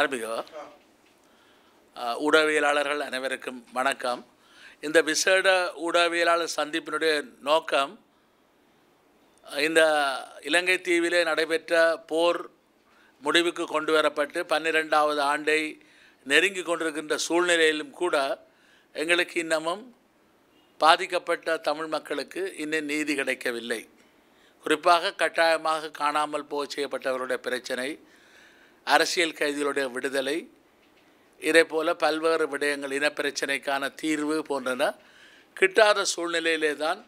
ஆரம்பிக்கோ ஊடகவியலாளர்கள் அனைவருக்கும் வணக்கம். இந்த விசேட ஊடகவியலாளர் சந்திப்பினுடைய நோக்கம் இந்த இலங்கை தீவிலே நடைபெற்ற போர் முடிவுக்கு கொண்டு வரப்பட்டு பன்னிரெண்டாவது ஆண்டை நெருங்கி கொண்டிருக்கின்ற சூழ்நிலையிலும் கூட எங்களுக்கு இன்னமும் பாதிக்கப்பட்ட தமிழ் மக்களுக்கு இன்னும் நீதி கிடைக்கவில்லை. குறிப்பாக கட்டாயமாக காணாமல் போக செய்யப்பட்டவருடைய பிரச்சனை அரசியல் கைதிகளுடைய விடுதலை இதே போல் பல்வேறு விடயங்கள் இனப்பிரச்சனைக்கான தீர்வு போன்றன. கிட்டாத சூழ்நிலையிலே தான்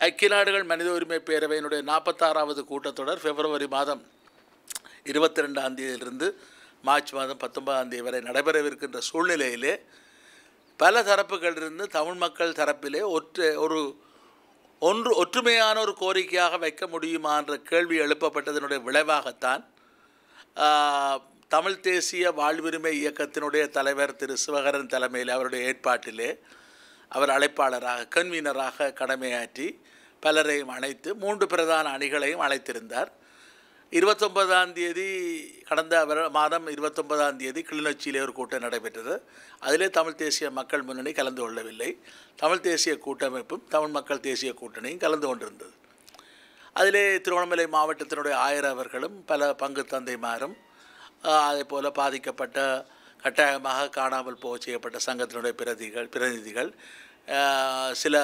ஐக்கிய நாடுகள் மனித உரிமை பேரவையினுடைய நாற்பத்தாறாவது கூட்டத்தொடர் பிப்ரவரி மாதம் இருபத்தி ரெண்டாம் தேதியிலிருந்து மார்ச் மாதம் பத்தொன்பதாம் தேதி வரை நடைபெறவிருக்கின்ற சூழ்நிலையிலே பல தரப்புகளிலிருந்து தமிழ் மக்கள் தரப்பிலே ஒற்று ஒரு ஒன்று ஒற்றுமையான ஒரு கோரிக்கையாக வைக்க முடியுமா என்ற கேள்வி எழுப்பப்பட்டதனுடைய விளைவாகத்தான் தமிழ் தேசிய வாழ்வுரிமை இயக்கத்தினுடைய தலைவர் திரு சிவகரன் தலைமையில் அவருடைய ஏற்பாட்டிலே அவர் அழைப்பாளராக கன்வீனராக கடமையாற்றி பலரையும் அழைத்து மூன்று பிரதான அணிகளையும் அழைத்திருந்தார். இருபத்தொன்பதாம் தேதி கடந்த மாதம் இருபத்தொன்பதாம் தேதி கிளிநொச்சியிலே ஒரு கூட்டம் நடைபெற்றது. அதிலே தமிழ் தேசிய மக்கள் முன்னணி கலந்து கொள்ளவில்லை. தமிழ் தேசிய கூட்டமைப்பும் தமிழ் மக்கள் தேசிய கூட்டணியும் கலந்து கொண்டிருந்தது. அதிலே திருவண்ணாமலை மாவட்டத்தினுடைய ஆயரவர்களும் பல பங்கு தந்தைமாரும் அதே போல் பாதிக்கப்பட்ட கட்டாயமாக காணாமல் போக செய்யப்பட்ட சங்கத்தினுடைய பிரதிகள் பிரதிநிதிகள் சில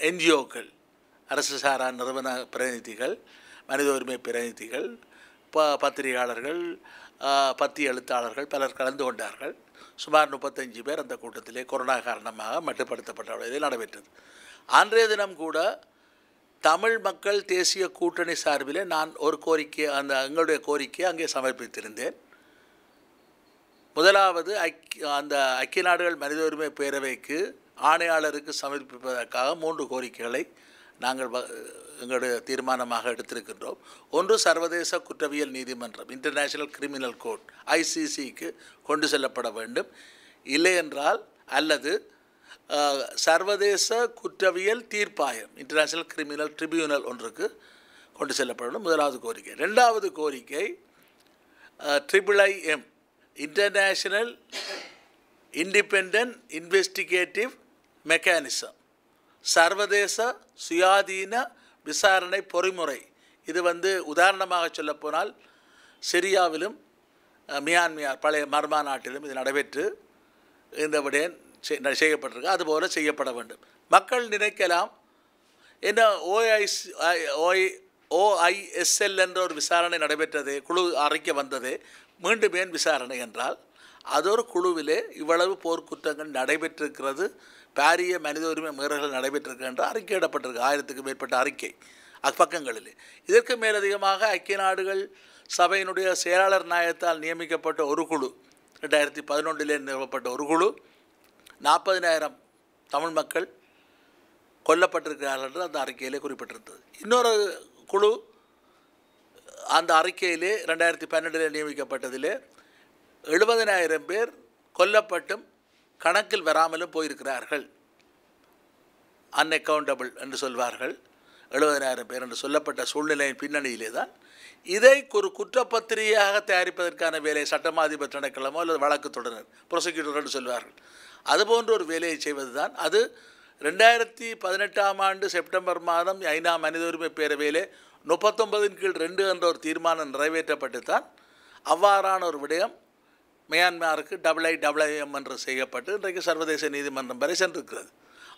என்ஜிஓக்கள் அரசு சாரா நிறுவன பிரதிநிதிகள் மனித உரிமை பிரதிநிதிகள் ப பத்திரிகையாளர்கள் பத்தி எழுத்தாளர்கள் பலர் கலந்து கொண்டார்கள். சுமார் முப்பத்தஞ்சு பேர் அந்த கூட்டத்திலே கொரோனா காரணமாக மட்டுப்படுத்தப்பட்ட இதில் நடைபெற்றது. அன்றைய தினம் கூட தமிழ் மக்கள் தேசிய கூட்டணி சார்பிலே நான் ஒரு கோரிக்கை அந்த எங்களுடைய கோரிக்கையை அங்கே சமர்ப்பித்திருந்தேன். முதலாவது ஐக்கிய அந்த ஐக்கிய நாடுகள் மனித உரிமை பேரவைக்கு ஆணையாளருக்கு சமர்ப்பிப்பதற்காக மூன்று கோரிக்கைகளை நாங்கள் வ- எங்களுடைய தீர்மானமாக எடுத்திருக்கின்றோம். ஒன்று சர்வதேச குற்றவியல் நீதிமன்றம் இன்டர்நேஷனல் கிரிமினல் கோர்ட் ஐசிசிக்கு கொண்டு செல்லப்பட வேண்டும். இல்லை என்றால் அல்லது சர்வதேச குற்றவியல் தீர்ப்பாயம் இன்டர்நேஷனல் கிரிமினல் ட்ரிபியூனல் ஒன்றுக்கு கொண்டு செல்லப்பட வேண்டும் முதலாவது கோரிக்கை. ரெண்டாவது கோரிக்கை triple I M international independent investigative mechanism சர்வதேச சுயாதீன விசாரணை பொறிமுறை. இது வந்து உதாரணமாக சொல்லப்போனால் சிரியாவிலும் மியான்மியார் பழைய மர்மா நாட்டிலும் இது நடைபெற்று இந்த விடயம் செய்- செய்யப்பட்டிருக்கு. அதுபோல செய்யப்பட வேண்டும். மக்கள் நினைக்கலாம் என்ன ஓஐஸ் ஓஐ ஓஐஎஸ்எல் என்ற ஒரு விசாரணை நடைபெற்றதே குழு அறிக்கை வந்ததே மீண்டும் ஏன் விசாரணை என்றால் அதொரு குழுவிலே இவ்வளவு போர்க்குற்றங்கள் நடைபெற்றிருக்கிறது பாரிய மனித உரிமை மீறல்கள் நடைபெற்றிருக்கு என்று அறிக்கையிடப்பட்டிருக்கு ஆயிரத்துக்கு மேற்பட்ட அறிக்கை அப்பக்கங்களில் இதற்கு மேலதிகமாக ஐக்கிய நாடுகள் சபையினுடைய செயலாளர் நாயகத்தால் நியமிக்கப்பட்ட ஒரு குழு ரெண்டாயிரத்தி பதினொன்றிலே நிறுவப்பட்ட ஒரு குழு நாற்பதினாயிரம் தமிழ் மக்கள் கொல்லப்பட்டிருக்கிறார்கள் என்று அந்த அறிக்கையிலே குறிப்பிட்டிருந்தது. இன்னொரு குழு அந்த அறிக்கையிலே ரெண்டாயிரத்தி பன்னெண்டில் நியமிக்கப்பட்டதிலே எழுபதினாயிரம் பேர் கொல்லப்பட்டும் கணக்கில் வராமலும் போயிருக்கிறார்கள். அன்அக்கவுண்டபிள் என்று சொல்வார்கள். எழுபதனாயிரம் பேர் என்று சொல்லப்பட்ட சூழ்நிலையின் பின்னணியிலே தான் இதை ஒரு குற்றப்பத்திரிகையாக தயாரிப்பதற்கான வேலையை சட்டமாதிபர் திணைக்களமோ அல்லது வழக்கு தொடர் ப்ரொசிக்யூட்டர் என்று சொல்வார்கள். அதுபோன்ற ஒரு வேலையை செய்வது தான் அது ரெண்டாயிரத்தி பதினெட்டாம் ஆண்டு செப்டம்பர் மாதம் ஐநா மனித உரிமை பேரவையிலே முப்பத்தொன்பதின் கீழ் ரெண்டு என்ற ஒரு தீர்மானம் நிறைவேற்றப்பட்டு தான் அவ்வாறான ஒரு விடயம் மியான்மாருக்கு double I double I M என்று செய்யப்பட்டு இன்றைக்கு சர்வதேச நீதிமன்றம் வரை சென்றிருக்கிறது.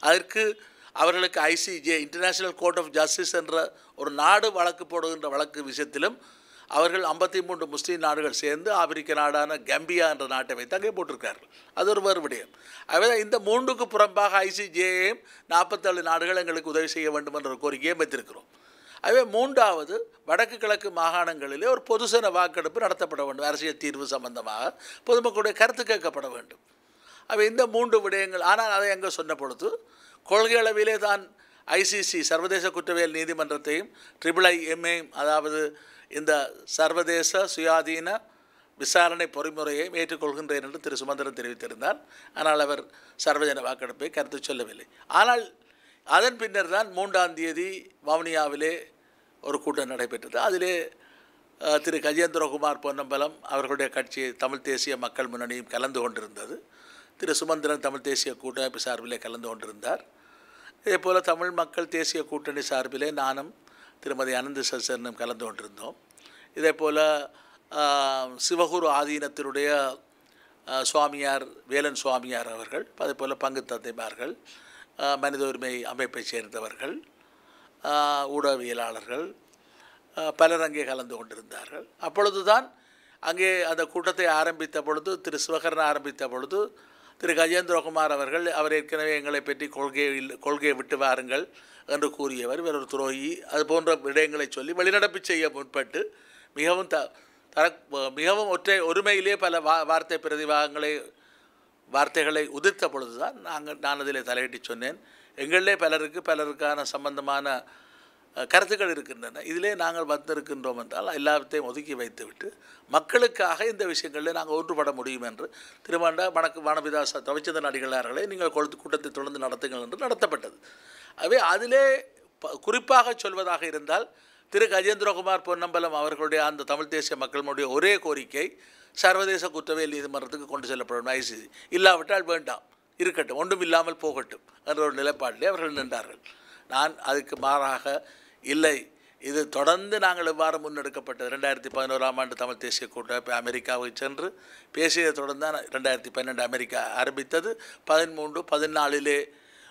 அதற்கு அவர்களுக்கு ICJ international court of justice என்ற ஒரு நாடு வழக்கு போடுகின்ற வழக்கு விஷயத்திலும் அவர்கள் ஐம்பத்தி மூன்று முஸ்லீம் நாடுகள் சேர்ந்து ஆப்பிரிக்க நாடான கம்பியா என்ற நாட்டை வைத்து அங்கே போட்டிருக்கார்கள் அது ஒரு வேறு விடயம் அதாவது இந்த மூன்றுக்கு புறம்பாக ஐசிஜேயும் நாற்பத்தேழு நாடுகள் எங்களுக்கு உதவி செய்ய வேண்டும் என்ற கோரிக்கையை வைத்திருக்கிறோம். அதுவே மூன்றாவது வடக்கு கிழக்கு மாகாணங்களிலே ஒரு பொதுசன வாக்கெடுப்பு நடத்தப்பட வேண்டும் அரசியல் தீர்வு சம்பந்தமாக பொதுமக்களுடைய கருத்து கேட்கப்பட வேண்டும். அவை இந்த மூன்று விடயங்கள் ஆனால் அதை எங்கே சொன்ன பொழுது கொள்கை அளவிலே தான் ஐசிசி சர்வதேச குற்றவியல் நீதிமன்றத்தையும் ட்ரிபிள் ஐஎம்ஏயும் அதாவது இந்த சர்வதேச சுயாதீன விசாரணை பொறிமுறையை ஏற்றுக்கொள்கின்றேன் என்று திரு சுமந்திரன் தெரிவித்திருந்தார். ஆனால் அவர் சர்வஜன வாக்கெடுப்பை கருத்து சொல்லவில்லை. ஆனால் அதன் பின்னர் தான் மூன்றாம் தேதி வவுனியாவிலே ஒரு கூட்டம் நடைபெற்றது. அதிலே திரு கஜேந்திரகுமார் பொன்னம்பலம் அவர்களுடைய கட்சி தமிழ் தேசிய மக்கள் முன்னணியும் கலந்து கொண்டிருந்தது. திரு சுமந்திரன் தமிழ் தேசிய கூட்டமைப்பு சார்பிலே கலந்து கொண்டிருந்தார். இதே போல் தமிழ் மக்கள் தேசிய கூட்டணி சார்பிலே நானும் திருமதி அனந்த சசரனும் கலந்து கொண்டிருந்தோம். இதே போல் சிவகுரு ஆதீனத்தினுடைய சுவாமியார் வேலன் சுவாமியார் அவர்கள் அதே போல் பங்கு தந்தைமார்கள் மனித உரிமை அமைப்பைச் சேர்ந்தவர்கள் ஊடகவியலாளர்கள் பலர் அங்கே கலந்து கொண்டிருந்தார்கள். அப்பொழுதுதான் அங்கே அந்த கூட்டத்தை ஆரம்பித்த பொழுது திரு சிவகரன் ஆரம்பித்த பொழுது திரு கஜேந்திரகுமார் அவர்கள் அவர் ஏற்கனவே எங்களை பற்றி கொள்கையை இல்லை- கொள்கையை விட்டு வாருங்கள் என்று கூறியவர் இவர் ஒரு துரோகி அது போன்ற விடயங்களை சொல்லி வெளிநடப்பு செய்ய முற்பட்டு மிகவும் த தர மிகவும் ஒற்றை ஒருமையிலே பல வா வார்த்தை பிரதிவாகங்களை வார்த்தைகளை உதிர்த்த பொழுதுதான் நாங்கள் நான் அதில் தலையிட்டு சொன்னேன். எங்களிலே பலருக்கு பலருக்கான சம்பந்தமான கருத்துக்கள் இருக்கின்றன. இதிலே நாங்கள் வந்திருக்கின்றோம் என்றால் எல்லாத்தையும் ஒதுக்கி வைத்துவிட்டு மக்களுக்காக இந்த விஷயங்களில் நாங்கள் ஒன்றுபட முடியும் என்று திருமண்ட வணக்கு வானபிதாஸ் ரவிச்சந்திரன் அடிகளார்களை நீங்கள் கொழுத்து கூட்டத்தை தொடர்ந்து நடத்துங்கள் என்று நடத்தப்பட்டது. ஆகவே அதிலே ப- குறிப்பாக சொல்வதாக இருந்தால் திரு கஜேந்திரகுமார் பொன்னம்பலம் அவர்களுடைய அந்த தமிழ் தேசிய மக்களுடைய ஒரே கோரிக்கை சர்வதேச குற்றவியல் நீதிமன்றத்துக்கு கொண்டு செல்லப்படும் ஐசிசி. இல்லாவிட்டால் வேண்டாம். இருக்கட்டும். ஒன்றும் இல்லாமல் போகட்டும் என்ற ஒரு நிலைப்பாட்டிலே அவர்கள் நின்றார்கள். நான் அதுக்கு மாறாக இல்லை. இது தொடர்ந்து நாங்கள் இவ்வாறு முன்னெடுக்கப்பட்டது? ரெண்டாயிரத்தி பதினோராம் ஆண்டு தமிழ் தேசிய கூட்டமைப்பு அமெரிக்காவுக்கு சென்று பேசியதை தொடர்ந்து தான் ரெண்டாயிரத்தி பன்னெண்டு அமெரிக்கா ஆரம்பித்தது. பதிமூன்று பதினாலிலே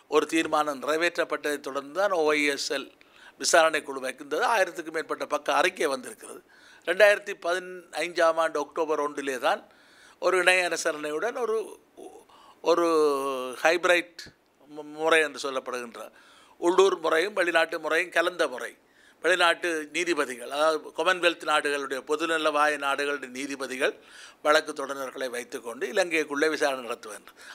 ஒரு தீர்மானம் நிறைவேற்றப்பட்டதை தொடர்ந்து தான் ஓஐஎஸ்எல் விசாரணை குழு வைக்கின்றது. ஆயிரத்துக்கும் மேற்பட்ட பக்க அறிக்கை வந்திருக்கிறது. ரெண்டாயிரத்தி பதினைஞ்சாம் ஆண்டு அக்டோபர் ஒன்றிலே தான் ஒரு இணைய அனுசரணையுடன் ஒரு ஒரு ஹைப்ரைட் மு- முறை என்று சொல்லப்படுகின்ற உள்ளூர் முறையும் வெளிநாட்டு முறையும் கலந்த முறை. வெளிநாட்டு நீதிபதிகள் அதாவது காமன்வெல்த் நாடுகளுடைய பொதுநலவாய நாடுகளுடைய நீதிபதிகள் வழக்கு தொடர்நர்களை வைத்துக்கொண்டு இலங்கைக்குள்ளே விசாரணை நடத்த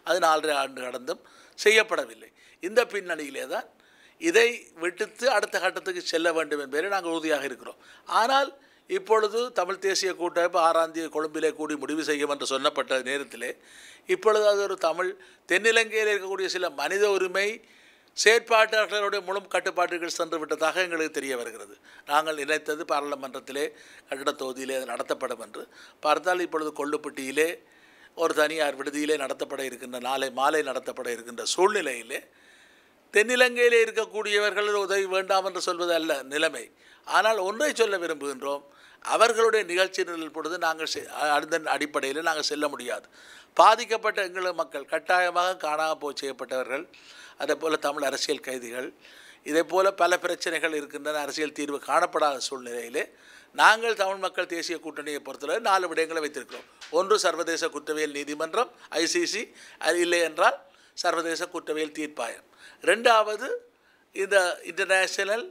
அது நாலரை ஆண்டு கடந்தும் செய்யப்படவில்லை. இந்த பின்னணியிலே தான் இதை விட்டுத்து அடுத்த கட்டத்துக்கு செல்ல வேண்டும் என்பதை நாங்கள் உறுதியாக இருக்கிறோம். ஆனால் இப்பொழுது தமிழ் தேசிய கூட்டமைப்பு ஆறாந்திய கொழும்பிலே கூடி முடிவு செய்யும் என்று சொன்னப்பட்ட நேரத்திலே இப்பொழுது அது ஒரு தமிழ் தென்னிலங்கையில் இருக்கக்கூடிய சில மனித உரிமை செயற்பாட்டாளர்களுடைய முழும் கட்டுப்பாட்டுகள் சென்று விட்டதாக எங்களுக்கு தெரிய வருகிறது. நாங்கள் நினைத்தது பாராளுமன்றத்திலே கட்டிட தொகுதியிலே அது நடத்தப்படும் என்று. பார்த்தால் இப்பொழுது கொள்ளுப்பட்டியிலே ஒரு தனியார் விடுதியிலே நடத்தப்பட இருக்கின்ற நாளை மாலை நடத்தப்பட இருக்கின்ற சூழ்நிலையிலே தென்னிலங்கையிலே இருக்கக்கூடியவர்கள் உதவி வேண்டாம் என்று சொல்வது அல்ல நிலைமை. ஆனால் ஒன்றை சொல்ல விரும்புகின்றோம். அவர்களுடைய நிகழ்ச்சி நிரல் பொழுது நாங்கள் செ- அடிப்படையில் நாங்கள் செல்ல முடியாது. பாதிக்கப்பட்ட எங்களது மக்கள் கட்டாயமாக காணாமல் போய் செய்யப்பட்டவர்கள் அதே போல் தமிழ் அரசியல் கைதிகள் இதே போல் பல பிரச்சனைகள் இருக்கின்றன அரசியல் தீர்வு காணப்படாத சூழ்நிலையிலே நாங்கள் தமிழ் மக்கள் தேசிய கூட்டணியை பொறுத்தவரை நாலு விடயங்களை வைத்திருக்கிறோம். ஒன்று சர்வதேச குற்றவியல் நீதிமன்றம் ஐசிசி அது இல்லை என்றால் சர்வதேச குற்றவியல் தீர்ப்பாயம். ரெண்டாவது இந்த international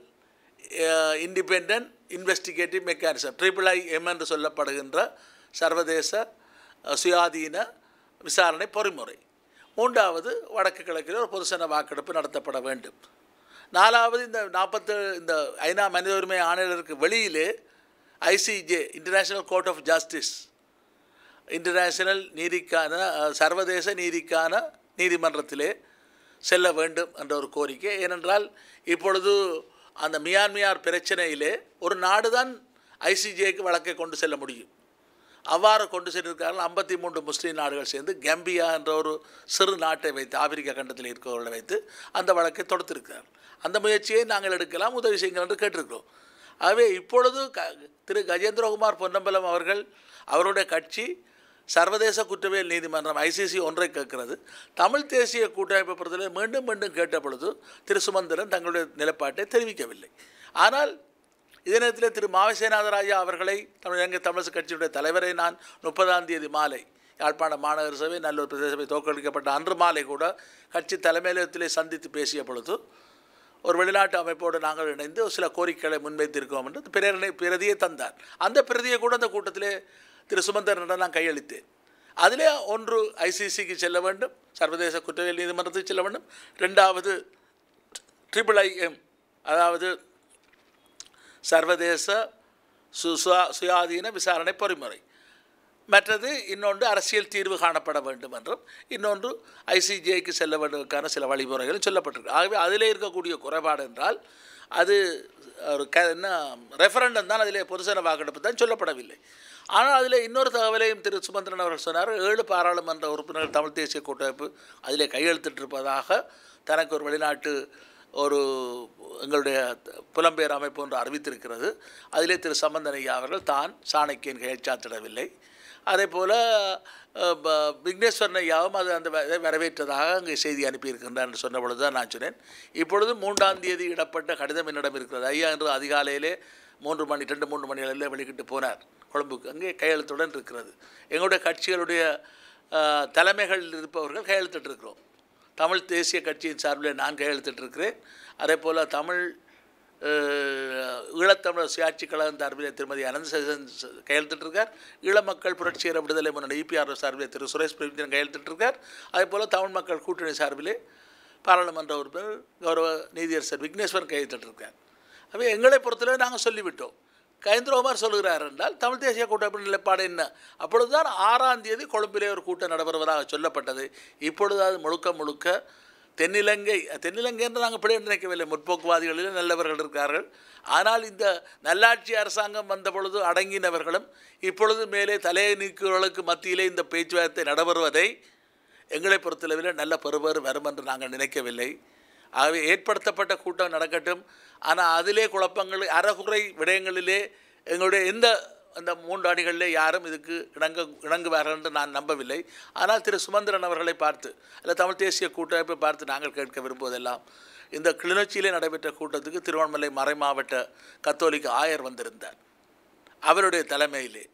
independent investigative mechanism triple I M என்று சொல்லப்படுகின்ற சர்வதேச சுயாதீன விசாரணை பொறிமுறை. மூன்றாவது வடக்கு கிழக்கில் ஒரு பொதுசன வாக்கெடுப்பு நடத்தப்பட வேண்டும். நாலாவது இந்த நாற்பத்தேழு இந்த ஐநா மனித உரிமை ஆணையருக்கு வெளியிலே ICJ international court of justice international நீதிக்கான சர்வதேச நீதிக்கான நீதிமன்றத்திலே செல்ல வேண்டும் என்ற ஒரு கோரிக்கை. ஏனென்றால் இப்பொழுது அந்த மியான்மியார் பிரச்சனையிலே ஒரு நாடு தான் ஐசிஜேக்கு வழக்கை கொண்டு செல்ல முடியும். அவ்வாறு கொண்டு சென்றிருக்கார்கள் ஐம்பத்தி மூன்று முஸ்லீம் நாடுகள் சேர்ந்து கம்பியா என்ற ஒரு சிறு நாட்டை வைத்து ஆப்பிரிக்கா கண்டத்தில் இருக்கிறவர்களை வைத்து அந்த வழக்கை தொடுத்திருக்கிறார்கள். அந்த முயற்சியை நாங்கள் எடுக்கலாம் உதவி செய்யுங்கள் என்று கேட்டிருக்கிறோம். ஆகவே இப்பொழுது க திரு கஜேந்திரகுமார் பொன்னம்பலம் அவர்கள் அவருடைய கட்சி சர்வதேச குற்றவியல் நீதிமன்றம் ஐசிசி ஒன்றை கேட்கிறது. தமிழ் தேசிய கூட்டமைப்பு பொறுத்தவரை மீண்டும் மீண்டும் கேட்ட பொழுது திரு சுமந்திரன் தங்களுடைய நிலைப்பாட்டை தெரிவிக்கவில்லை. ஆனால் இதே நேரத்தில் திரு மாவசேநாதராஜா அவர்களை தமிழ் இலங்கை தமிழரசு கட்சியுடைய தலைவரை நான் முப்பதாம் தேதி மாலை யாழ்ப்பாண மாநகர சபை நல்லூர் பிரதேச சபை தோற்கடிக்கப்பட்ட அன்று மாலை கூட கட்சி தலைமையிலத்திலே சந்தித்து பேசிய பொழுது ஒரு வெளிநாட்டு அமைப்போடு நாங்கள் இணைந்து சில கோரிக்கைகளை முன்வைத்திருக்கோம் என்று பிரேரணை பிரதியை தந்தார். அந்த பிரதியை கூட அந்த கூட்டத்திலே திரு சுமந்தரனிடம் நான் கையளித்தேன். அதிலே ஒன்று ஐசிசிக்கு செல்ல வேண்டும் சர்வதேச குற்றவியல் நீதிமன்றத்துக்கு செல்ல வேண்டும். ரெண்டாவது ட்ரிபிள் ஐஎம் அதாவது சர்வதேச சுயாதீன விசாரணை பொறிமுறை. மற்றது இன்னொன்று அரசியல் தீர்வு காணப்பட வேண்டும் என்றும் இன்னொன்று ஐசிஜேக்கு செல்ல வேண்டுவதற்கான சில வழிமுறைகளும் சொல்லப்பட்டிருக்கு. ஆகவே அதிலே இருக்கக்கூடிய குறைபாடு என்றால் அது ஒரு க என்ன ரெஃபரண்டம் தான் அதிலே பொதுசன வாக்கெடுப்பு தான் சொல்லப்படவில்லை. ஆனால் அதில் இன்னொரு தகவலையும் திரு சுமந்திரன் அவர்கள் சொன்னார் ஏழு பாராளுமன்ற உறுப்பினர்கள் தமிழ் தேசிய கூட்டமைப்பு அதிலே கையெழுத்திட்டிருப்பதாக தனக்கு ஒரு வெளிநாட்டு ஒரு எங்களுடைய புலம்பெயர் அமைப்பு ஒன்று அறிவித்திருக்கிறது. அதிலே திரு சம்பந்தன் ஐயா அவர்கள் தான் சாணக்கியன் கையெழுச்சாத்திடவில்லை அதே போல் விக்னேஸ்வரன் ஐயாவும் அது அந்த வரவேற்றதாக அங்கே செய்தி அனுப்பியிருக்கின்றான் என்று சொன்ன பொழுது தான் நான் சொன்னேன். இப்பொழுது மூன்றாம் தேதி இடப்பட்ட கடிதம் என்னிடம் இருக்கிறது. ஐயா என்று அதிகாலையிலே மூன்று மணி ரெண்டு மூன்று மணி அளவில் வெளிக்கிட்டு போனார். கொழும்புக்கு அங்கே கையெழுத்துடன் இருக்கிறது. எங்களுடைய கட்சிகளுடைய தலைமைகள் இருப்பவர்கள் கையெழுத்திட்டிருக்கிறோம். தமிழ் தேசிய கட்சியின் சார்பில் நான் கையெழுத்திட்டிருக்கிறேன். அதே போல் தமிழ் ஈழத்தமிழர் சுயாட்சி கழகம் சார்பில் திருமதி அனந்தசேகரன் ச- கையெழுத்திட்டிருக்கார். ஈழ மக்கள் புரட்சியர விடுதலை முன்னணி இபிஆர் சார்பில் திரு சுரேஷ் பிரபுத்திரன் கையெழுத்திட்டிருக்கார். அதே போல் தமிழ் மக்கள் கூட்டணி சார்பிலே பாராளுமன்ற உறுப்பினர் கௌரவ நீதியரசர் விக்னேஸ்வரன் கையெழுத்திட்டிருக்கார். அப்போ எங்களை பொறுத்தளவு நாங்கள் சொல்லிவிட்டோம். கயந்திரகுமார் சொல்கிறார் என்றால் தமிழ் தேசிய கூட்டமைப்பு நிலைப்பாடு என்ன? அப்பொழுதுதான் ஆறாம் தேதி கொழும்பிலே ஒரு கூட்டம் நடைபெறுவதாக சொல்லப்பட்டது. இப்பொழுது அது முழுக்க முழுக்க தென்னிலங்கை தென்னிலங்கை என்று நாங்கள் பிழை நினைக்கவில்லை. முற்போக்குவாதிகளில் நல்லவர்கள் இருக்கார்கள். ஆனால் இந்த நல்லாட்சி அரசாங்கம் வந்த பொழுது அடங்கினவர்களும் இப்பொழுது மேலே தலையை நீக்குவர்களுக்கு மத்தியிலே இந்த பேச்சுவார்த்தை நடைபெறுவதை எங்களை பொறுத்தளவில் நல்ல பெறுபேறு வரும் என்று நாங்கள் நினைக்கவில்லை. ஆகவே ஏற்படுத்தப்பட்ட கூட்டம் நடக்கட்டும். ஆனால் அதிலே குழப்பங்கள் அறகுறை விடயங்களிலே எங்களுடைய எந்த அந்த மூன்று அணிகளில் யாரும் இதுக்கு இணங்க இணங்குவார்கள் என்று நான் நம்பவில்லை. ஆனால் திரு சுமந்திரன் அவர்களை பார்த்து அல்ல தமிழ் தேசிய கூட்டமைப்பை பார்த்து நாங்கள் கேட்க விரும்புவதெல்லாம் இந்த கிளிநொச்சியிலே நடைபெற்ற கூட்டத்துக்கு திருவண்ணாமலை மறை மாவட்ட கத்தோலிக்க ஆயர் வந்திருந்தார். அவருடைய தலைமையிலே